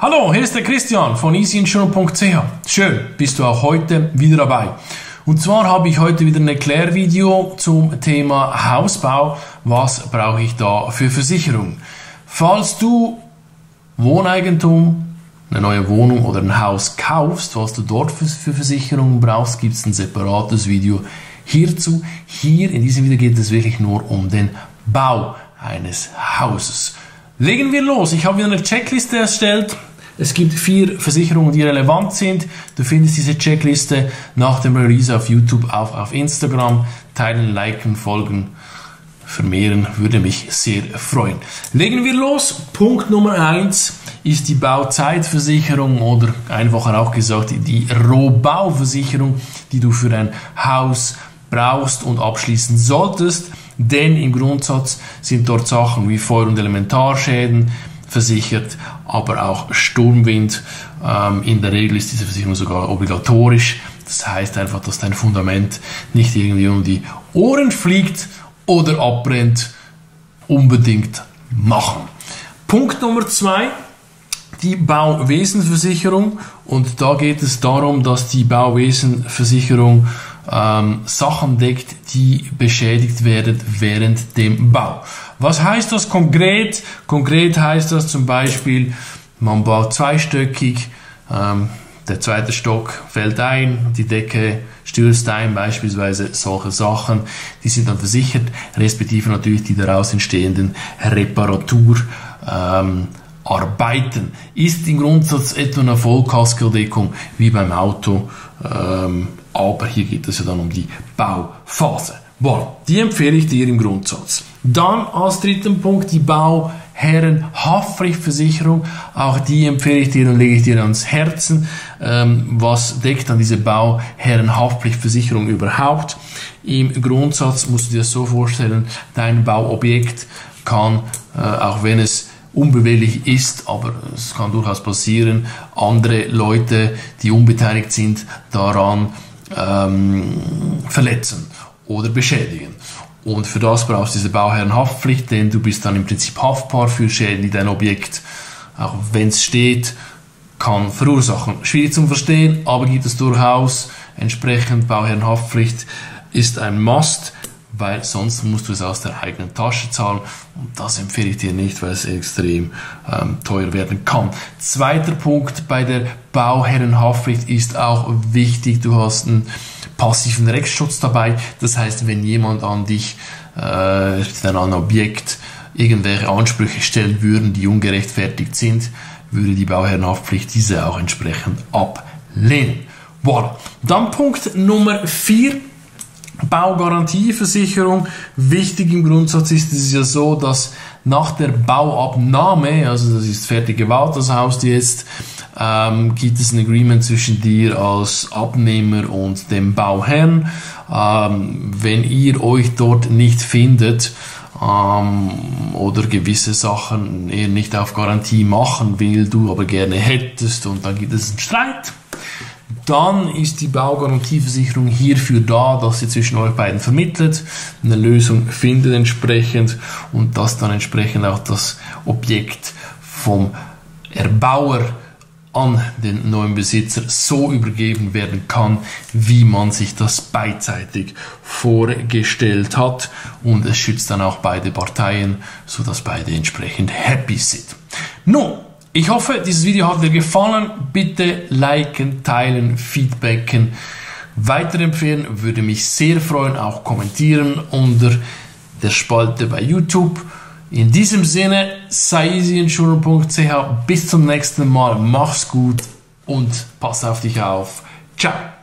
Hallo, hier ist der Christian von easyinsurance.ch. Schön, bist du auch heute wieder dabei. Und zwar habe ich heute wieder ein Erklärvideo zum Thema Hausbau. Was brauche ich da für Versicherung? Falls du Wohneigentum, eine neue Wohnung oder ein Haus kaufst, was du dort für, für Versicherungen brauchst, gibt es ein separates Video hierzu. Hier in diesem Video geht es wirklich nur um den Bau eines Hauses. Legen wir los. Ich habe wieder eine Checkliste erstellt. Es gibt vier Versicherungen, die relevant sind. Du findest diese Checkliste nach dem Release auf YouTube, auch auf Instagram. Teilen, liken, folgen, vermehren, würde mich sehr freuen. Legen wir los. Punkt Nummer eins ist die Bauzeitversicherung oder einfacher auch gesagt die Rohbauversicherung, die du für ein Haus brauchst und abschließen solltest. Denn im Grundsatz sind dort Sachen wie Feuer- und Elementarschäden, versichert, aber auch Sturmwind. Ähm, in der Regel ist diese Versicherung sogar obligatorisch. Das heißt einfach, dass dein Fundament nicht irgendwie um die Ohren fliegt oder abbrennt. Unbedingt machen. Punkt Nummer zwei, die Bauwesenversicherung. Und da geht es darum, dass die Bauwesenversicherung ähm, Sachen deckt, die beschädigt werden während dem Bau. Was heißt das konkret? Konkret heißt das zum Beispiel, man baut zweistöckig, ähm, der zweite Stock fällt ein, die Decke stürzt ein, beispielsweise solche Sachen, die sind dann versichert, respektive natürlich die daraus entstehenden Reparatur. Ähm, ist im Grundsatz etwa eine Vollkaskodeckung wie beim Auto, ähm, aber hier geht es ja dann um die Bauphase. Voilà, die empfehle ich dir im Grundsatz. Dann als dritten Punkt die Bauherrenhaftpflichtversicherung. Auch die empfehle ich dir und lege ich dir ans Herzen. Ähm, was deckt dann diese Bauherrenhaftpflichtversicherung überhaupt? Im Grundsatz musst du dir das so vorstellen, dein Bauobjekt kann, äh, auch wenn es unbeweglich ist, aber es kann durchaus passieren, andere Leute, die unbeteiligt sind, daran ähm, verletzen oder beschädigen. Und für das brauchst du diese Bauherrenhaftpflicht, denn du bist dann im Prinzip haftbar für Schäden, die dein Objekt, auch wenn es steht, kann verursachen. Schwierig zum Verstehen, aber gibt es durchaus. Entsprechend Bauherrenhaftpflicht ist ein Must weil sonst musst du es aus der eigenen Tasche zahlen und das empfehle ich dir nicht, weil es extrem ähm, teuer werden kann. Zweiter Punkt bei der Bauherrenhaftpflicht ist auch wichtig, du hast einen passiven Rechtsschutz dabei, das heißt, wenn jemand an dich, äh, an ein Objekt irgendwelche Ansprüche stellen würden, die ungerechtfertigt sind, würde die Bauherrenhaftpflicht diese auch entsprechend ablehnen. Voilà. Dann Punkt Nummer vier Baugarantieversicherung. Wichtig im Grundsatz ist es ja so, dass nach der Bauabnahme, also das ist fertig gebaut, das Haus jetzt, ähm, gibt es ein Agreement zwischen dir als Abnehmer und dem Bauherrn. Ähm, wenn ihr euch dort nicht findet, ähm, oder gewisse Sachen er nicht auf Garantie machen will, du aber gerne hättest und dann gibt es einen Streit, dann ist die Baugarantieversicherung hierfür da, dass sie zwischen euch beiden vermittelt, eine Lösung findet entsprechend und dass dann entsprechend auch das Objekt vom Erbauer an den neuen Besitzer so übergeben werden kann, wie man sich das beidseitig vorgestellt hat. Und es schützt dann auch beide Parteien, sodass beide entsprechend happy sind. Nun, ich hoffe, dieses Video hat dir gefallen. Bitte liken, teilen, feedbacken, weiterempfehlen. Würde mich sehr freuen. Auch kommentieren unter der Spalte bei YouTube. In diesem Sinne, sei easyinsurance.ch. Bis zum nächsten Mal. Mach's gut und pass auf dich auf. Ciao.